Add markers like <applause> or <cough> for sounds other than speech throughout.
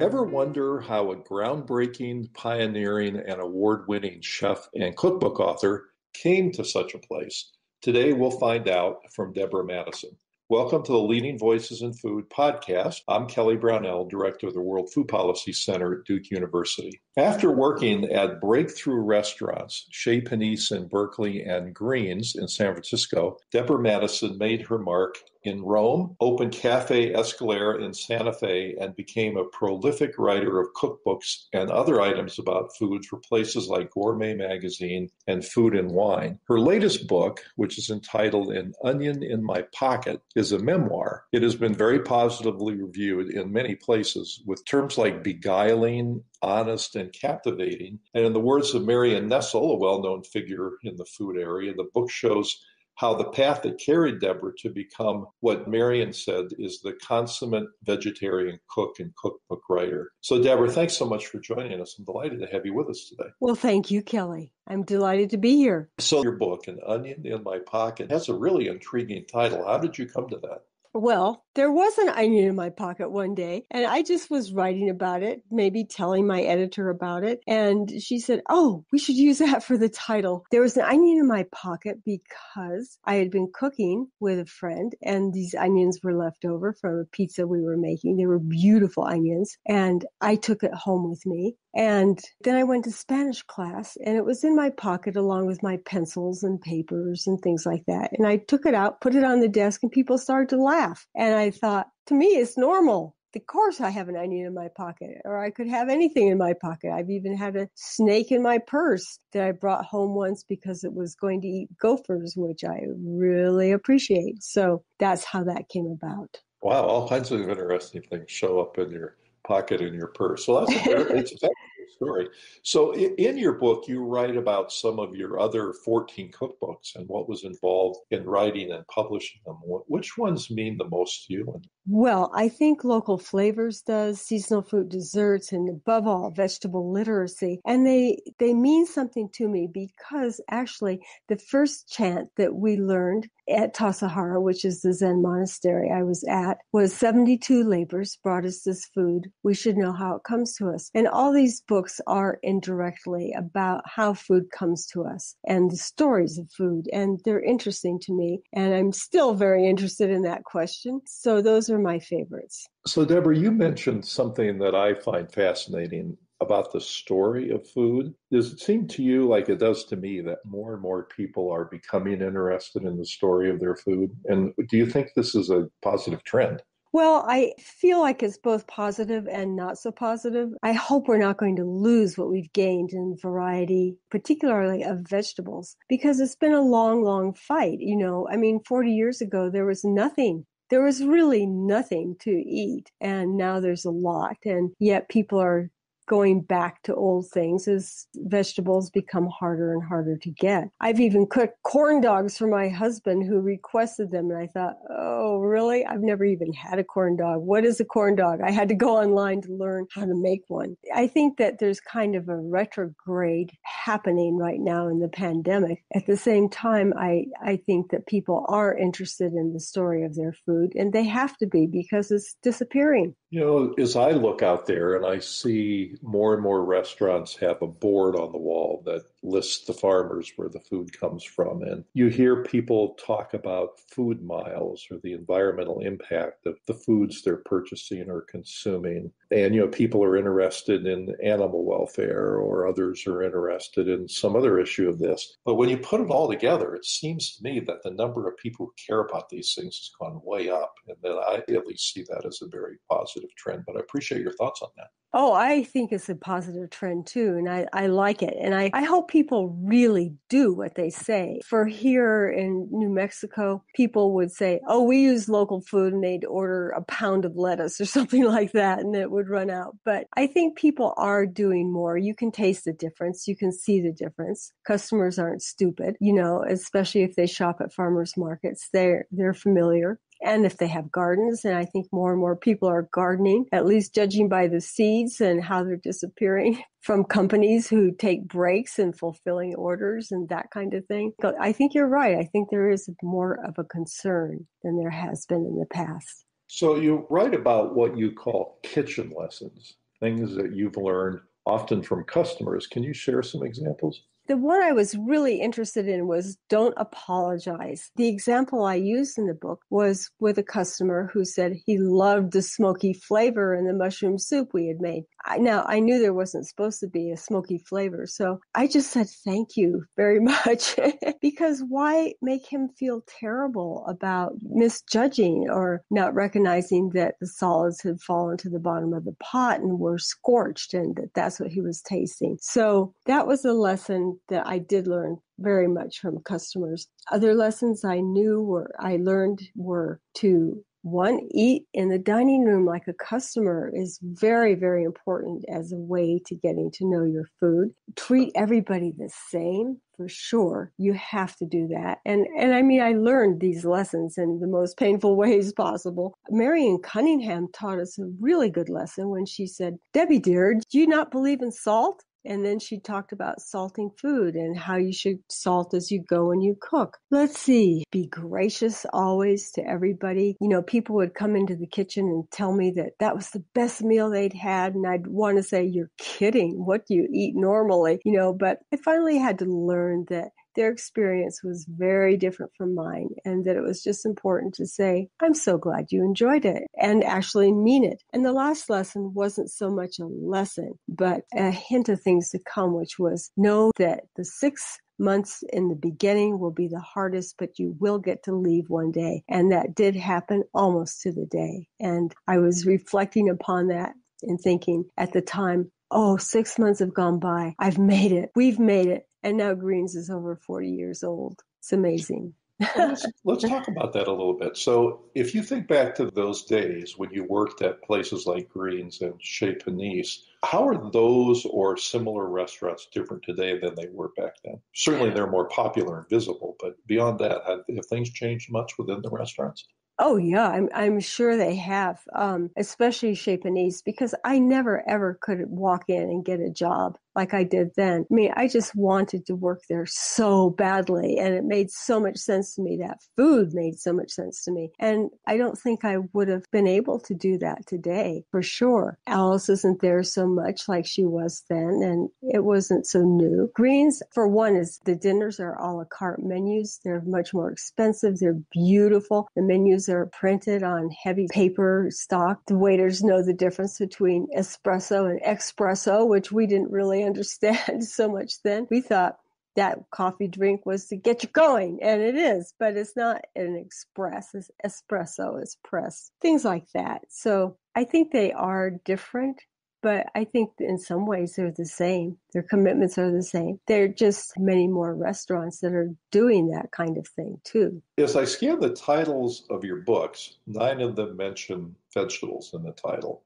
Ever wonder how a groundbreaking, pioneering, and award winning chef and cookbook author came to such a place? Today, we'll find out from Deborah Madison. Welcome to the Leading Voices in Food podcast. I'm Kelly Brownell, Director of the World Food Policy Center at Duke University. After working at breakthrough restaurants, Chez Panisse in Berkeley and Greens in San Francisco, Deborah Madison made her mark in Rome, opened Cafe Escalera in Santa Fe, and became a prolific writer of cookbooks and other items about foods for places like Gourmet Magazine and Food and Wine. Her latest book, which is entitled An Onion in My Pocket, is a memoir. It has been very positively reviewed in many places with terms like beguiling, honest, and captivating. And in the words of Marion Nestle, a well known figure in the food area, the book shows how the path that carried Deborah to become what Marion said is the consummate vegetarian cook and cookbook writer. So, Deborah, thanks so much for joining us. I'm delighted to have you with us today. Well, thank you, Kelly. I'm delighted to be here. So, your book, An Onion in My Pocket, has a really intriguing title. How did you come to that? Well, there was an onion in my pocket one day, and I just was writing about it, maybe telling my editor about it. And she said, Oh, we should use that for the title. There was an onion in my pocket because I had been cooking with a friend, and these onions were left over from a pizza we were making. They were beautiful onions, and I took it home with me. And then I went to Spanish class and it was in my pocket along with my pencils and papers and things like that. And I took it out, put it on the desk, and people started to laugh. And I thought, to me, it's normal. Of course, I have an onion in my pocket, or I could have anything in my pocket. I've even had a snake in my purse that I brought home once because it was going to eat gophers, which I really appreciate. So that's how that came about. Wow, all kinds of interesting things show up in your pocket in your purse. So that's a very, it's, <laughs> story. So in your book, you write about some of your other 14 cookbooks and what was involved in writing and publishing them. Which ones mean the most to you? Well, I think local flavors does, seasonal fruit desserts, and above all, vegetable literacy. And they they mean something to me because actually the first chant that we learned at Tassajara, which is the Zen monastery I was at, was 72 labors brought us this food. We should know how it comes to us. And all these books are indirectly about how food comes to us and the stories of food. And they're interesting to me. And I'm still very interested in that question. So those are my favorites. So, Deborah, you mentioned something that I find fascinating about the story of food. Does it seem to you like it does to me that more and more people are becoming interested in the story of their food? And do you think this is a positive trend? Well, I feel like it's both positive and not so positive. I hope we're not going to lose what we've gained in variety, particularly of vegetables, because it's been a long, long fight. You know, I mean, 40 years ago, there was nothing there was really nothing to eat and now there's a lot and yet people are going back to old things as vegetables become harder and harder to get. I've even cooked corn dogs for my husband who requested them. And I thought, oh, really? I've never even had a corn dog. What is a corn dog? I had to go online to learn how to make one. I think that there's kind of a retrograde happening right now in the pandemic. At the same time, I, I think that people are interested in the story of their food and they have to be because it's disappearing. You know, as I look out there and I see more and more restaurants have a board on the wall that lists the farmers where the food comes from. And you hear people talk about food miles or the environmental impact of the foods they're purchasing or consuming. And, you know, people are interested in animal welfare or others are interested in some other issue of this. But when you put it all together, it seems to me that the number of people who care about these things has gone way up. And that I at least see that as a very positive trend. But I appreciate your thoughts on that. Oh, I think it's a positive trend too. And I, I like it. And I, I hope people really do what they say. For here in New Mexico, people would say, oh, we use local food and they'd order a pound of lettuce or <laughs> something like that and it would run out. But I think people are doing more. You can taste the difference. You can see the difference. Customers aren't stupid, you know, especially if they shop at farmers markets. They're, they're familiar and if they have gardens. And I think more and more people are gardening, at least judging by the seeds and how they're disappearing <laughs> from companies who take breaks in fulfilling orders and that kind of thing. But I think you're right. I think there is more of a concern than there has been in the past. So you write about what you call kitchen lessons. things that you've learned often from customers. Can you share some examples? The one I was really interested in was don't apologize. The example I used in the book was with a customer who said he loved the smoky flavor in the mushroom soup we had made. I, now, I knew there wasn't supposed to be a smoky flavor, so I just said thank you very <laughs> much because why make him feel terrible about misjudging or not recognizing that the solids had fallen to the bottom of the pot and were scorched and that that's what he was tasting. So that was a lesson that I did learn very much from customers. Other lessons I knew were I learned were to one eat in the dining room like a customer is very very important as a way to getting to know your food. Treat everybody the same for sure you have to do that. And and i mean i learned these lessons in the most painful <laughs> ways possible. Marion cunningham taught us a really good lesson when she said debbie dear do you not believe in salt and then she talked about salting food and how you should salt as you go and you cook. Let's see. Be gracious always to everybody. You know, people would come into the kitchen and tell me that that was the best meal they'd had. And I'd want to say, you're kidding. What do you eat normally? You know, but I finally had to learn that their experience was very different from mine and that it was just important to say, I'm so glad you enjoyed it and actually mean it. And the last lesson wasn't so much a lesson, but a hint of things to come, which was know that the six months in the beginning will be the hardest, but you will get to leave one day. And that did happen almost to the day. And I was reflecting upon that and thinking at the time, oh, six months have gone by. I've made it. We've made it. And now Greens is over 40 years old. It's amazing. let's, let's, talk about that a little bit. So, if you think back to those days when you worked at places like Greens and Chez Panisse, how are those or similar restaurants different today than they were back then? Certainly, they're more popular and visible, but beyond that, have, have things changed much within the restaurants? Oh yeah, I'm I'm sure they have, um, especially Panisse, because I never ever could walk in and get a job like I did then. I mean, I just wanted to work there so badly, and it made so much sense to me. That food made so much sense to me, and I don't think I would have been able to do that today for sure. Alice isn't there so much like she was then, and it wasn't so new. Greens, for one, is the dinners are a la carte menus. They're much more expensive. They're beautiful. The menus are printed on heavy paper stock. The waiters know the difference between espresso and espresso, which we didn't really understand <laughs> so much then. We thought that coffee drink was to get you going, and it is, but it's not an express. It's espresso, it's press, things like that. So I think they are different but I think in some ways they're the same. Their commitments are the same. There are just many more restaurants that are doing that kind of thing too. As I scan the titles of your books, nine of them mention vegetables in the title,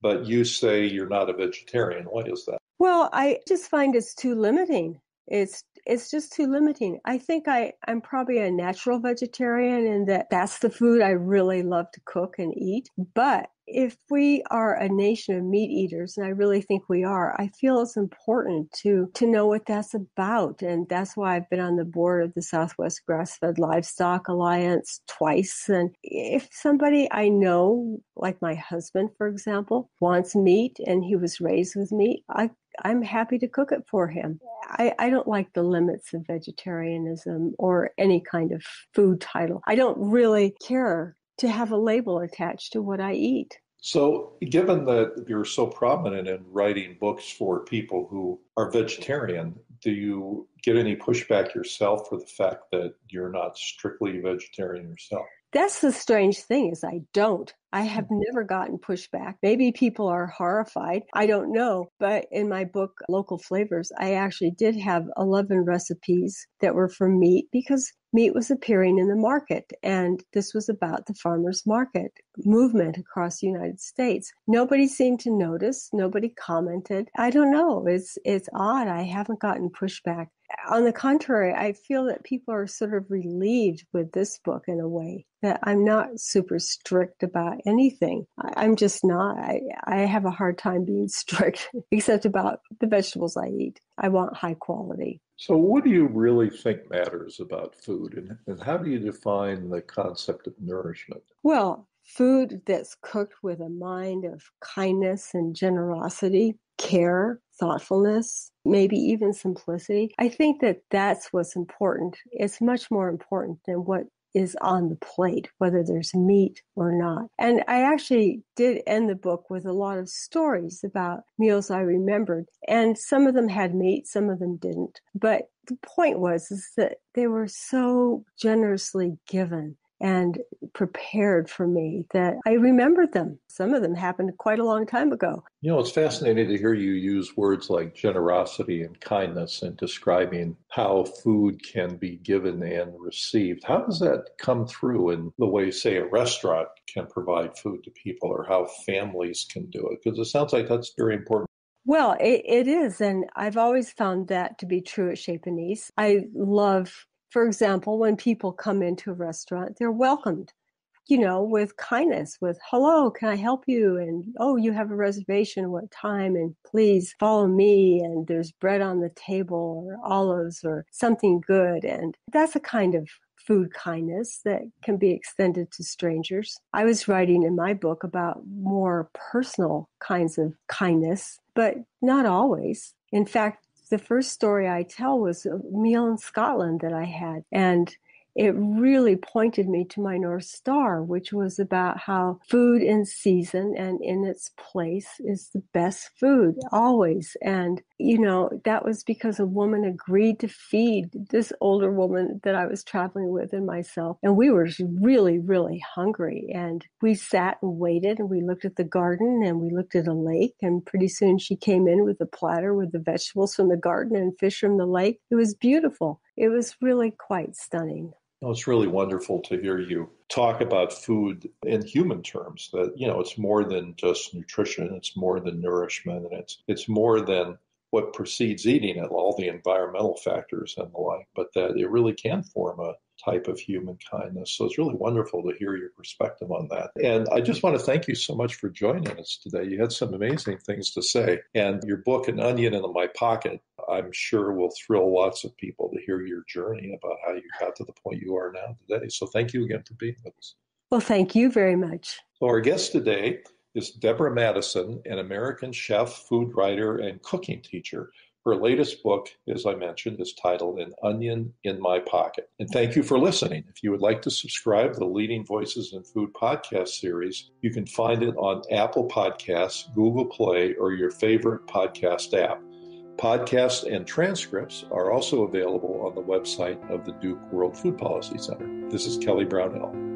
but you say you're not a vegetarian. Why is that? Well, I just find it's too limiting. It's it's just too limiting. I think I, I'm probably a natural vegetarian and that that's the food I really love to cook and eat. But if we are a nation of meat eaters, and I really think we are, I feel it's important to to know what that's about, and that's why I've been on the board of the Southwest Grass-Fed Livestock Alliance twice. And if somebody I know, like my husband, for example, wants meat and he was raised with meat, I I'm happy to cook it for him. I, I don't like the limits of vegetarianism or any kind of food title. I don't really care to have a label attached to what I eat. So, given that you're so prominent in writing books for people who are vegetarian, do you get any pushback yourself for the fact that you're not strictly vegetarian yourself? That's the strange thing is I don't. I have mm-hmm. never gotten pushback. Maybe people are horrified. I don't know. But in my book, Local Flavors, I actually did have 11 recipes that were for meat because meat was appearing in the market. And this was about the farmers market movement across the United States. Nobody seemed to notice. Nobody commented. I don't know. It's, it's odd. I haven't gotten pushback on the contrary, I feel that people are sort of relieved with this book in a way that I'm not super strict about anything. I, am just not. I, I have a hard time being <laughs> strict, except about the vegetables I eat. I want high quality. So, what do you really think matters about food, and, and how do you define the concept of nourishment? Well, food that's cooked with a mind of kindness and generosity, care, thoughtfulness, maybe even simplicity. I think that that's what's important. It's much more important than what is on the plate, whether there's meat or not. And I actually did end the book with a lot of stories about meals I remembered. And some of them had meat, some of them didn't. But the point was is that they were so generously given and prepared for me that I remembered them. Some of them happened quite a long time ago. You know, it's fascinating to hear you use words like generosity and kindness in describing how food can be given and received. How does that come through in the way, say, a restaurant can provide food to people or how families can do it? Because it sounds like that's very important. Well, it, it is. And I've always found that to be true at Chez Panisse. I love for example, when people come into a restaurant, they're welcomed, you know, with kindness, with hello, can I help you? And oh, you have a reservation, what time? And please follow me. And there's bread on the table or olives or something good. And that's a kind of food kindness that can be extended to strangers. I was writing in my book about more personal kinds of kindness, but not always. In fact, the first story I tell was a meal in Scotland that I had. And it really pointed me to my North Star, which was about how food in season and in its place is the best food always. And, you know, that was because a woman agreed to feed this older woman that I was traveling with and myself. And we were really, really hungry. And we sat and waited and we looked at the garden and we looked at a lake. And pretty soon she came in with a platter with the vegetables from the garden and fish from the lake. It was beautiful. It was really quite stunning. Well, it's really wonderful to hear you talk about food in human terms. That you know, it's more than just nutrition; it's more than nourishment, and it's it's more than what precedes eating it, all the environmental factors and the like. But that it really can form a type of human kindness. So it's really wonderful to hear your perspective on that. And I just want to thank you so much for joining us today. You had some amazing things to say. And your book, An Onion in My Pocket, I'm sure will thrill lots of people to hear your journey about how you got to the point you are now today. So thank you again for being with us. Well, thank you very much. So our guest today is Deborah Madison, an American chef, food writer, and cooking teacher her latest book, as I mentioned, is titled An Onion in My Pocket. And thank you for listening. If you would like to subscribe to the Leading Voices in Food podcast series, you can find it on Apple Podcasts, Google Play, or your favorite podcast app. Podcasts and transcripts are also available on the website of the Duke World Food Policy Center. This is Kelly Brownell.